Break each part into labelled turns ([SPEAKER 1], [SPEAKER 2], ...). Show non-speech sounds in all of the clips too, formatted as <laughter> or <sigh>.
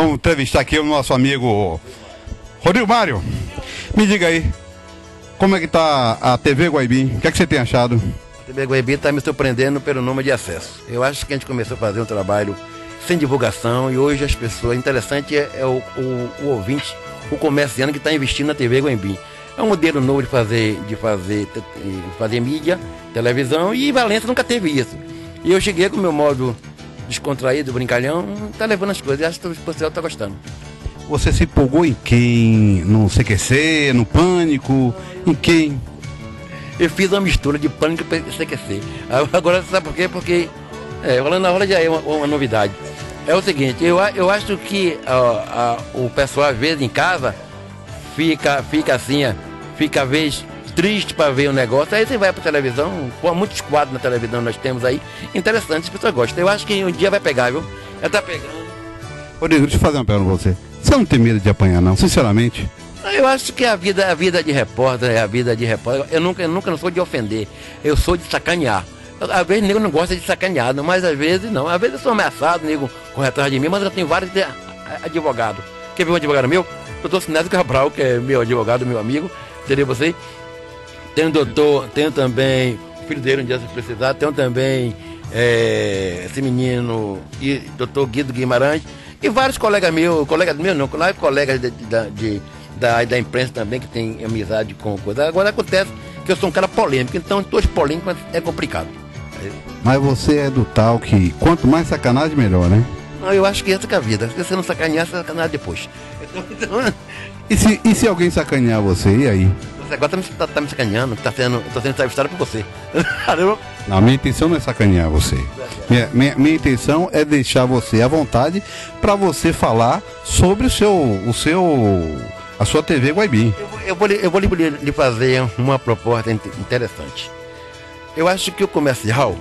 [SPEAKER 1] Vamos entrevistar aqui o nosso amigo Rodrigo Mário. Me diga aí, como é que tá a TV Guaibim? O que, é que você tem achado?
[SPEAKER 2] A TV Guaibim está me surpreendendo pelo número de acesso. Eu acho que a gente começou a fazer um trabalho sem divulgação e hoje as pessoas, interessante é, é o, o, o, ouvinte, o comerciante que está investindo na TV Guaibim. É um modelo novo de fazer, de fazer, de fazer mídia, televisão e Valença nunca teve isso. E eu cheguei com o meu modo descontraído, brincalhão, tá levando as coisas. E acho que o pessoal tá gostando.
[SPEAKER 1] Você se empolgou em quem? No CQC, no Pânico? Em quem?
[SPEAKER 2] Eu fiz uma mistura de Pânico e CQC. Agora, sabe por quê? Porque é, rolando na roda já é uma, uma, novidade. É o seguinte, eu, eu acho que ó, o pessoal, às vezes, em casa, fica, fica assim, fica às vezes triste para ver o negócio. Aí você vai para televisão, com muitos quadros na televisão nós temos aí, interessantes, as pessoas gostam. Eu acho que um dia vai pegar, viu? Já tá pegando.
[SPEAKER 1] Rodrigo, deixa eu fazer uma pergunta pra você. Você não tem medo de apanhar, não, sinceramente?
[SPEAKER 2] Eu acho que a vida, a vida de repórter é a vida de repórter. Eu nunca, eu nunca não sou de ofender, eu sou de sacanear. Às vezes o nego não gosta de sacanear, mas às vezes não. Às vezes eu sou ameaçado, o nego corre atrás de mim, mas eu tenho vários advogados. Quer ver um advogado meu? Doutor Sinésio Cabral, que é meu advogado, meu amigo, entendeu você? Tem o doutor, tem também o filho dele, um dia se precisar, tem também é, esse menino, e doutor Guido Guimarães, e vários colegas meus, colegas meus não, colegas de, de, da, da imprensa também, que tem amizade com coisa. Agora acontece que eu sou um cara polêmico, então dois polêmicos é complicado.
[SPEAKER 1] Mas você é do tal que quanto mais sacanagem, melhor, né?
[SPEAKER 2] Não, eu acho que essa é a vida. Se você não sacanear, você sacanear depois. <laughs>
[SPEAKER 1] E, se, e se alguém sacanear você, e aí?
[SPEAKER 2] Agora tá me, tá, tá me sacaneando, tá sendo, tô sendo entrevistado por você. <laughs>
[SPEAKER 1] não, minha intenção não é sacanear você. Minha, minha, minha intenção é deixar você à vontade para você falar sobre o seu, o seu, a sua TV Guaibim.
[SPEAKER 2] Eu, vou, eu vou lhe, lhe fazer uma proposta interessante. Eu acho que o comercial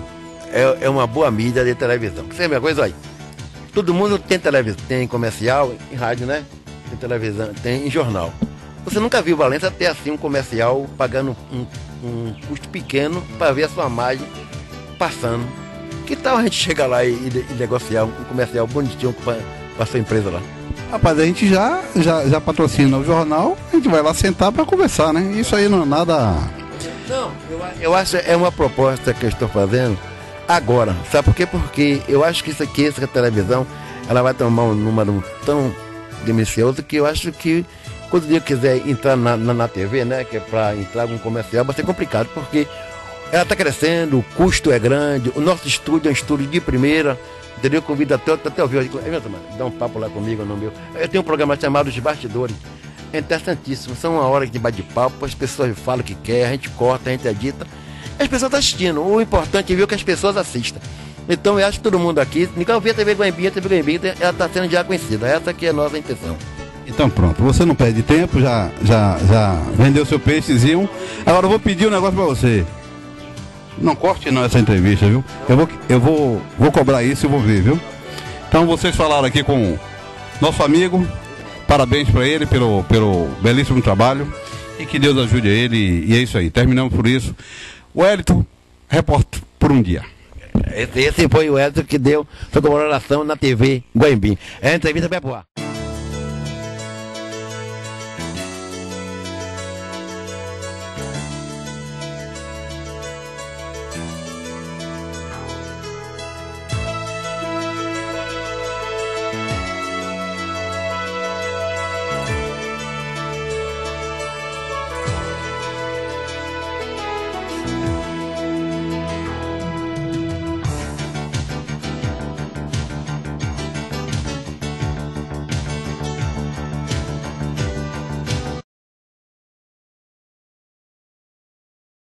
[SPEAKER 2] é, é uma boa mídia de televisão. Você é a minha coisa aí. Todo mundo tem televisão, tem comercial em rádio, né? Tem televisão, tem em jornal. Você nunca viu Valença ter assim um comercial pagando um, um custo pequeno para ver a sua margem passando. Que tal a gente <laughs> chegar lá e, e negociar um comercial bonitinho para a sua empresa lá?
[SPEAKER 1] Rapaz, a gente já, já, já patrocina o jornal, a gente vai lá sentar para conversar, né? Isso aí não é nada.
[SPEAKER 2] Não, eu, eu acho é uma proposta que eu estou fazendo agora. Sabe por quê? Porque eu acho que isso aqui, essa televisão, ela vai tomar um número tão delicioso que eu acho que quando dia quiser entrar na, na, na TV, né, que é para entrar um comercial, vai ser complicado, porque ela está crescendo, o custo é grande, o nosso estúdio é um estúdio de primeira, entendeu? Convido até, até ouvir, dá um papo lá comigo no meu. Eu tenho um programa chamado Os Bastidores. É interessantíssimo, são uma hora de bate-papo, as pessoas falam o que quer, a gente corta, a gente edita. As pessoas estão assistindo. O importante é ver que as pessoas assistam. Então eu acho que todo mundo aqui, ninguém vê a TV Guambinha, a TV Guambinha, ela está sendo já conhecida. Essa aqui é a nossa intenção.
[SPEAKER 1] Então pronto, você não perde tempo, já, já, já vendeu seu peixezinho. Agora eu vou pedir um negócio para você. Não corte não essa entrevista, viu? Eu vou, eu vou, vou cobrar isso e vou ver, viu? Então vocês falaram aqui com nosso amigo. Parabéns para ele pelo, pelo belíssimo trabalho. E que Deus ajude ele. E é isso aí. Terminamos por isso. O Elton, repórter por um dia.
[SPEAKER 2] Esse, esse foi o Elton que deu sua comemoração na TV Guaimbim. É a entrevista para